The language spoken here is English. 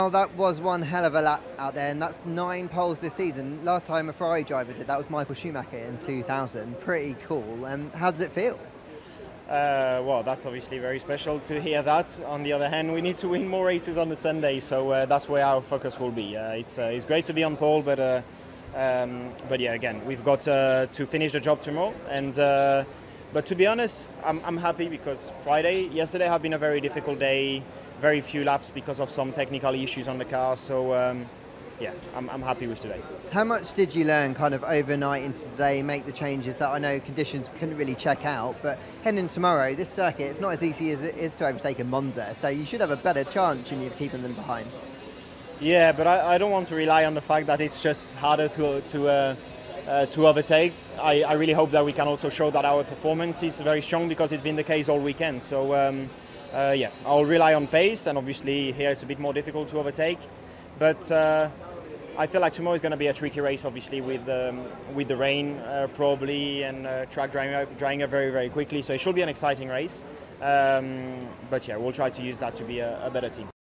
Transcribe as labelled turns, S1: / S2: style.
S1: Oh, that was one hell of a lap out there, and that's nine poles this season. Last time a Ferrari driver did that was Michael Schumacher in 2000. Pretty cool. Um, how does it feel?
S2: Uh, well, that's obviously very special to hear that. On the other hand, we need to win more races on the Sunday, so uh, that's where our focus will be. Uh, it's, uh, it's great to be on pole, but uh, um, but yeah, again, we've got uh, to finish the job tomorrow. And but to be honest, I'm, I'm happy because Friday, yesterday, had been a very difficult day. Very few laps because of some technical issues on the car. So um, yeah, I'm, I'm happy with today.
S1: How much did you learn kind of overnight into today, make the changes that I know conditions couldn't really check out? But heading tomorrow, this circuit, it's not as easy as it is to overtake in Monza, so you should have a better chance in you keeping them behind.
S2: Yeah, but I, I don't want to rely on the fact that it's just harder to to uh, uh, to overtake. I, I really hope that we can also show that our performance is very strong because it's been the case all weekend. So um, uh, yeah, I'll rely on pace, and obviously here it's a bit more difficult to overtake. But uh, I feel like tomorrow is going to be a tricky race, obviously with um, with the rain uh, probably and uh, track drying up, drying up very very quickly. So it should be an exciting race. Um, but yeah, we'll try to use that to be a, a better team.